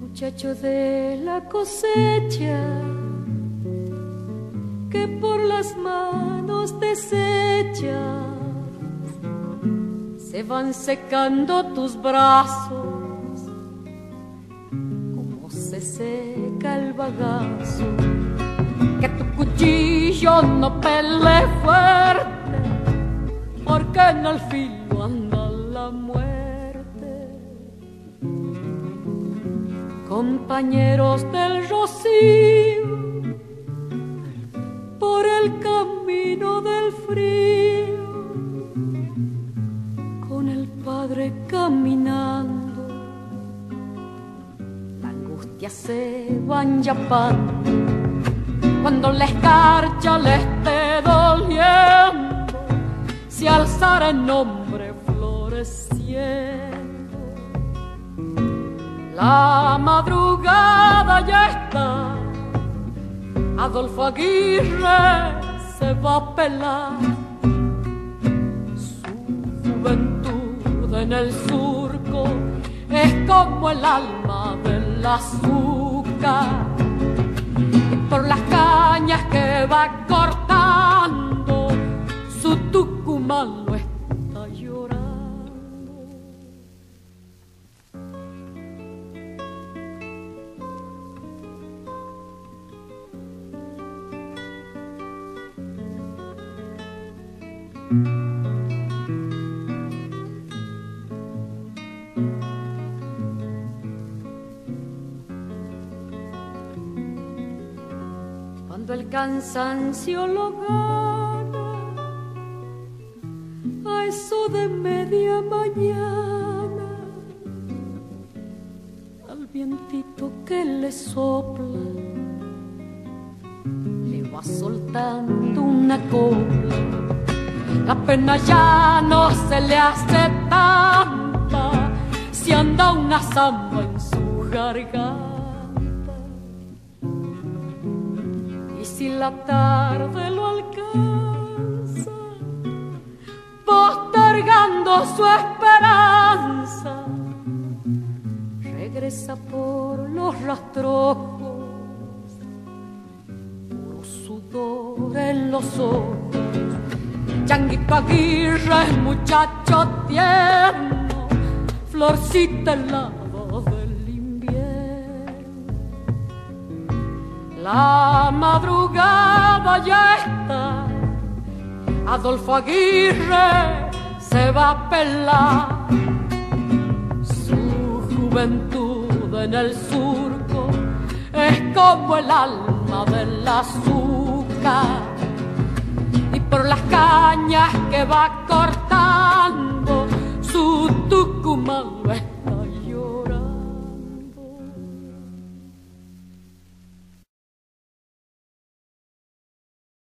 Muchacho de la cosecha que por las manos desechas se van secando tus brazos como se seca el bagazo cuchillo no pele fuerte porque en el filo anda la muerte. Compañeros del rocío por el camino del frío, con el Padre caminando, la angustia se van yapando, cuando la escarcha le esté doliendo, se alzará el nombre floreciendo. La madrugada ya está Adolfo Aguirre se va a pelar su juventud en el surco es como el alma del azúcar por las cañas que va cortando su Tucumán lo está llorando. Cuando cansancio lo gana, a eso de media mañana, al vientito que le sopla, le va soltando una copla. La ya no se le hace tanta si anda una samba en su garganta. Si la tarde lo alcanza, postergando su esperanza, regresa por los rastrojos, puro sudor en los ojos. Changuito Aguirre, muchacho tierno, florcita helada del La madrugada ya está, Adolfo Aguirre se va a pelar. Su juventud en el surco es como el alma del azúcar y por las cañas que va cortando su Tucumán